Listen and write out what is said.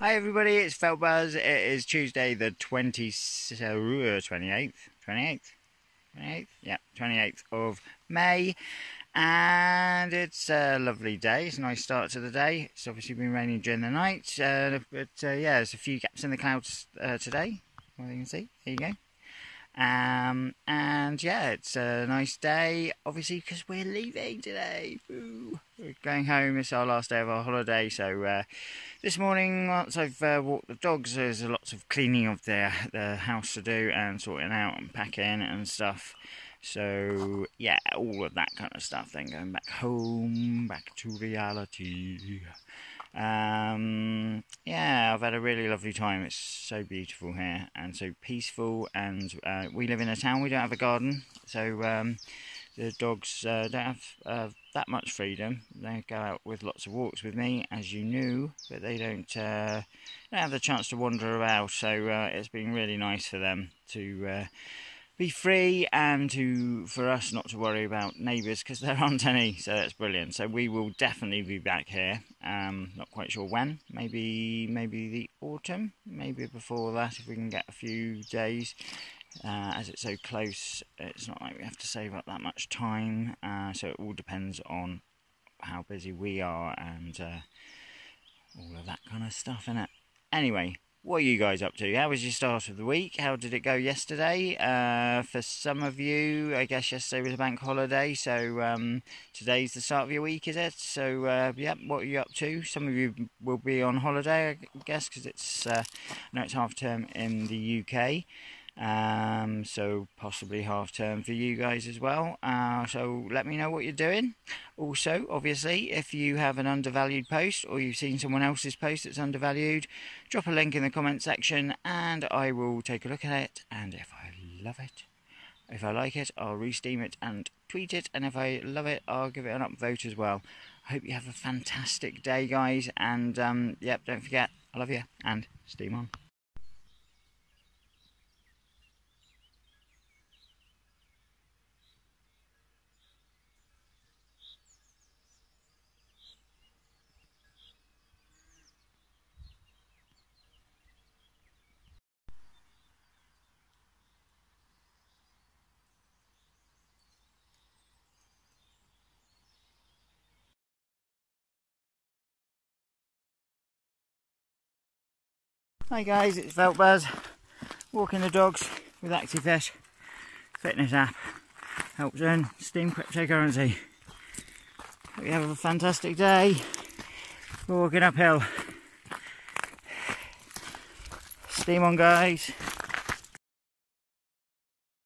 Hi everybody, it's Feltbuzz. It is Tuesday the 20, uh, 28th, 28th, 28th, yeah, 28th of May. And it's a lovely day. It's a nice start to the day. It's obviously been raining during the night. Uh, but uh, yeah, there's a few gaps in the clouds uh, today. Well, you can see. There you go. Um, and yeah, it's a nice day, obviously, because we're leaving today. Ooh. Going home. It's our last day of our holiday. So uh, this morning, once I've uh, walked the dogs, there's lots of cleaning of the, the house to do and sorting out and packing and stuff. So yeah, all of that kind of stuff. Then going back home, back to reality. Um, yeah, I've had a really lovely time. It's so beautiful here and so peaceful. And uh, we live in a town. We don't have a garden, so um, the dogs uh, don't have uh, that much freedom. They go out with lots of walks with me, as you knew, but they don't, uh, don't have the chance to wander about. So uh, it's been really nice for them to uh, be free and to for us not to worry about neighbours because there aren't any. So that's brilliant. So we will definitely be back here. Um, not quite sure when. Maybe maybe the autumn maybe before that if we can get a few days uh, as it's so close it's not like we have to save up that much time uh, so it all depends on how busy we are and uh, all of that kind of stuff in it anyway what are you guys up to? How was your start of the week? How did it go yesterday? Uh, for some of you, I guess yesterday was a bank holiday, so um, today's the start of your week, is it? So, uh, yeah, what are you up to? Some of you will be on holiday, I guess, because it's uh, it's half term in the UK. Um, so possibly half term for you guys as well. Uh, so let me know what you're doing. Also, obviously, if you have an undervalued post or you've seen someone else's post that's undervalued, drop a link in the comment section and I will take a look at it. And if I love it, if I like it, I'll re-steem it and tweet it. And if I love it, I'll give it an upvote as well. I hope you have a fantastic day, guys. And um, yep, don't forget, I love you and steam on. Hi guys, it's Feltbuzz, walking the dogs with Actifit fitness app. Helps earn Steem cryptocurrency. Hope you have a fantastic day. We're walking uphill. Steem on guys.